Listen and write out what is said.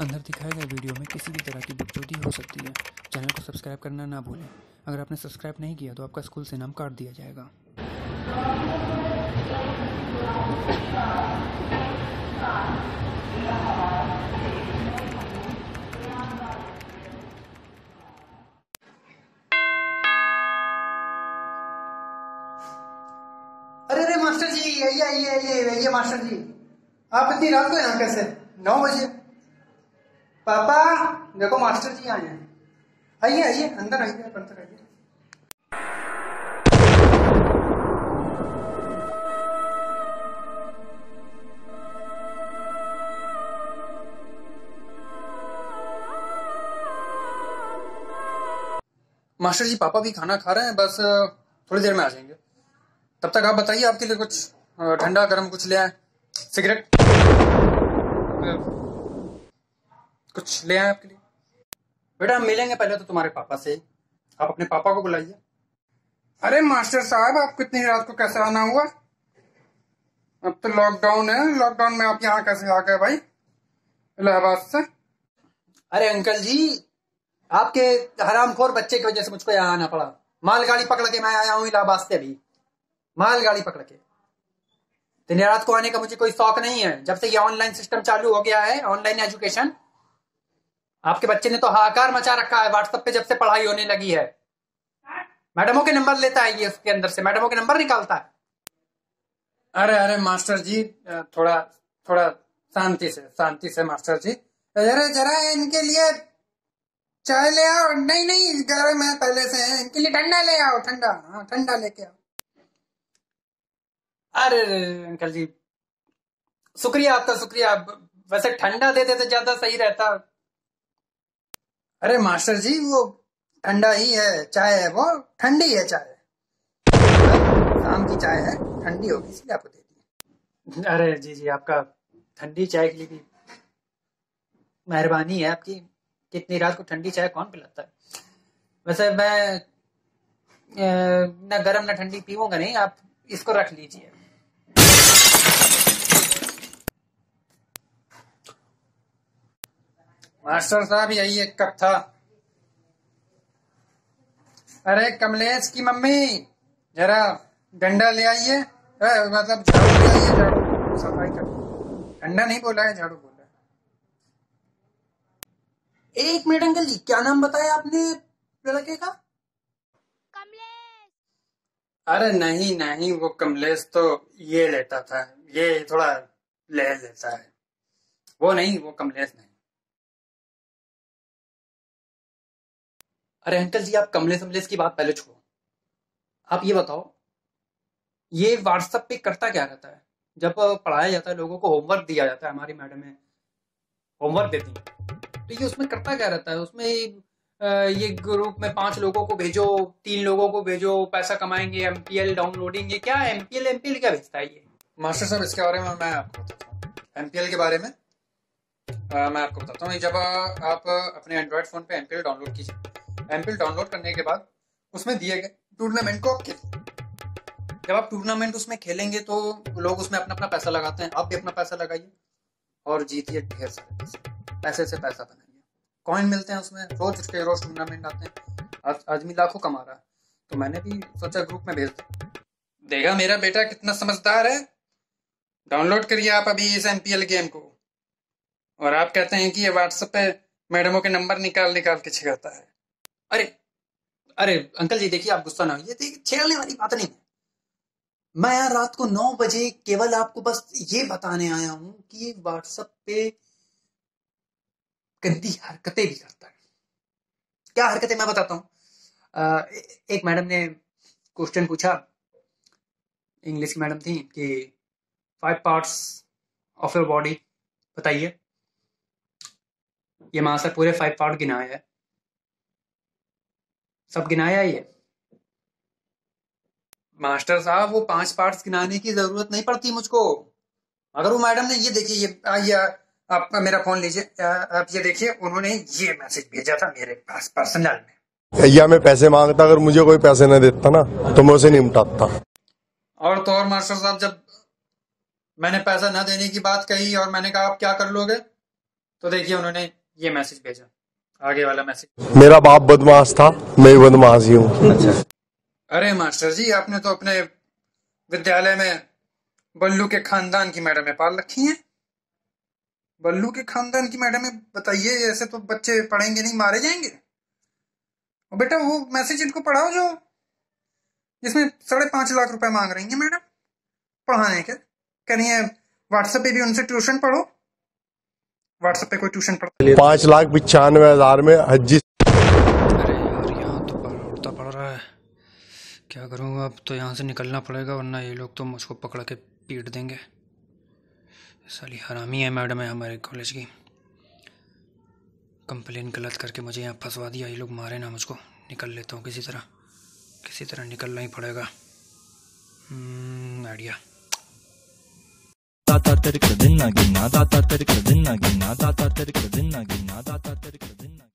अंदर दिखाए गए वीडियो में किसी भी तरह की बकचोदी हो सकती है। चैनल को सब्सक्राइब करना ना भूलें। अगर आपने सब्सक्राइब नहीं किया तो आपका स्कूल से नाम काट दिया जाएगा। अरे अरे, मास्टर जी, आइए आइए आइए आइए, मास्टर जी। आप इतनी रात को यहाँ कैसे? नौ बजे। पापा देखो मास्टर जी आए हैं। आइए आइए, अंदर आइए अंदर आइए। मास्टर जी, पापा भी खाना खा रहे हैं, बस थोड़ी देर में आ जाएँगे। तब तक आप बताइए, आपके लिए कुछ ठंडा, गर्म कुछ ले आए। सिगरेट। कुछ ले आए आपके लिए। बेटा हम मिलेंगे पहले तो तुम्हारे पापा से। आप अपने पापा को बुलाइए। अरे मास्टर साहब आपको इतनी रात को कैसे आना हुआ? अब तो लॉकडाउन है। लॉकडाउन में आप यहाँ कैसे आ गए भाई? इलाहाबाद से। अरे अंकल जी आपके हरामखोर बच्चे की वजह से मुझको यहाँ आना पड़ा। मालगाड़ी पकड़ के मैं आया हूँ इलाहाबाद से अभी। मालगाड़ी पकड़ के। दिन रात को आने का मुझे कोई शौक नहीं है। जब से ये ऑनलाइन सिस्टम चालू हो गया है ऑनलाइन एजुकेशन आपके बच्चे ने तो हाहाकार मचा रखा है व्हाट्सएप पे जब से पढ़ाई होने लगी है। मैडमों के नंबर लेता है ये उसके अंदर से। मैडमों के नंबर निकालता है। अरे अरे मास्टर जी थोड़ा थोड़ा शांति से शांति से मास्टर जी। जरा जरा इनके लिए चाय ले आओ। नहीं नहीं गर्म है पहले से है इनके लिए ठंडा ले आओ ठंडा हाँ ठंडा लेके आओ। अरे अरे, अंकल जी शुक्रिया आपका शुक्रिया। वैसे ठंडा दे देते ज़्यादा सही रहता। अरे मास्टर जी, वो ठंडा ही है, चाय है, वो ठंडी है चाय। शाम की चाय है, ठंडी होगी, इसलिए आपको दे दी। अरे जी जी, आपका ठंडी चाय के लिए भी मेहरबानी है आपकी। कितनी रात को ठंडी चाय कौन पिलाता है? वैसे मैं ना गरम, ना ठंडी पीऊँगा नहीं, आप इसको रख लीजिए। मास्टर साहब यही एक कप था। अरे कमलेश की मम्मी जरा डंडा ले आइए। मतलब झाड़ू ले आइए झाड़ू। सफ़ाई कर। डंडा नहीं बोला है झाड़ू बोला है। एक मिनट अंकल जी क्या नाम बताया आपने लड़के का? कमलेश। अरे नहीं नहीं वो कमलेश तो ये लेता था ये थोड़ा ले लेता है। वो नहीं वो कमलेश नहीं। अरे अंकल जी आप कमलेश कमलेश की बात पहले छोड़ो। आप ये बताओ ये व्हाट्सएप पे करता क्या रहता है? जब पढ़ाया जाता है लोगों को होमवर्क दिया जाता है हमारी मैडम है होमवर्क देती है। तो ये उसमें करता क्या रहता है? उसमें ये ग्रुप में पाँच लोगों को भेजो तीन लोगों को भेजो पैसा कमाएँगे एमपीएल डाउनलोडिंग ये क्या एमपीएल एमपीएल क्या भेजता है ये? मास्टर साहब इसके बारे में मैं आपको बताता हूँ। एमपीएल के बारे में अ, मैं आपको बताता हूँ। जब आप अपने एंड्रॉइड फ़ोन पे एमपीएल डाउनलोड कीजिए एमपीएल डाउनलोड करने के बाद उसमें दिए गए टूर्नामेंट को आप खेलिए जब आप टूर्नामेंट उसमें खेलेंगे तो लोग उसमें अपना अपना पैसा लगाते हैं। आप भी अपना पैसा लगाइए और जीतिए ढेर सारे पैसे। पैसे से पैसा बनाइए। कॉइन मिलते हैं उसमें। रोज उसके रोज टूर्नामेंट आते हैं। आदमी लाखों कमा रहा है। तो मैंने भी सोचा ग्रुप में भेज दिया देखा मेरा बेटा कितना समझदार है। डाउनलोड करिए आप अभी इस एमपीएल गेम को। और आप कहते हैं कि ये व्हाट्सएप पे मैडमों के नंबर निकाल निकाल के छिगाता है। अरे अरे, अंकल जी, देखिए आप गुस्सा ना होइए। देखिए छेड़ने वाली बात नहीं है। मैं यार रात को नौ बजे केवल आपको बस ये बताने आया हूँ कि ये व्हाट्सएप पे गंदी हरकतें भी करता है। क्या हरकतें मैं बताता हूँ? एक मैडम ने क्वेश्चन पूछा। इंग्लिश की मैडम थी कि five parts of your body बताइए। ये माँ पूरे फाइव पार्ट गिनाया है। सब गिनाया है ये। मास्टर साहब वो पाँच पार्ट्स गिनाने की ज़रूरत नहीं पड़ती मुझको। अगर वो मैडम ने ये देखिए ये आइए आप मेरा फ़ोन लीजिए। आप ये देखिए उन्होंने ये मैसेज भेजा था मेरे पास पर्सनल में। या मैं पैसे माँगता अगर मुझे कोई पैसे न देता ना तो मैं उसे निपटाता और तो और मास्टर साहब जब मैंने पैसा ना देने की बात कही और मैंने कहा आप क्या कर लोगे? तो देखिए उन्होंने ये मैसेज भेजा। आगे वाला मैसेज। मेरा बाप बदमाश था मैं भी बदमाश ही हूँ। अच्छा। अरे मास्टर जी आपने तो अपने विद्यालय में बल्लू के खानदान की मैडम पाल रखी हैं। बल्लू के खानदान की मैडम बताइए ऐसे तो बच्चे पढ़ेंगे नहीं मारे जाएँगे। और बेटा वो मैसेज इनको पढ़ाओ जो जिसमें साढ़े पाँच लाख रुपए मांग रही है मैडम पढ़ाने के। कह रही है व्हाट्सएप पे भी उनसे ट्यूशन पढ़ो। व्हाट्सएप पे कोई ट्यूशन पढ़ता पाँच लाख पचानवे हज़ार में हज्जी। अरे यार यहाँ तो पड़ उड़ता पड़ रहा है। क्या करूँगा अब? तो यहाँ से निकलना पड़ेगा वरना ये लोग तो मुझको पकड़ के पीट देंगे। साली हरामी है मैडम है हमारे कॉलेज की। कंप्लेन गलत करके मुझे यहाँ फंसवा दिया ये लोग मारे ना मुझको। निकल लेता हूँ किसी तरह। किसी तरह निकलना ही पड़ेगा। दाता, तेरे दिन ना गिनना दाता, तेरे दिन ना गिनना दाता, तेरे दिन ना गिनना दाता, तेरे दिन ना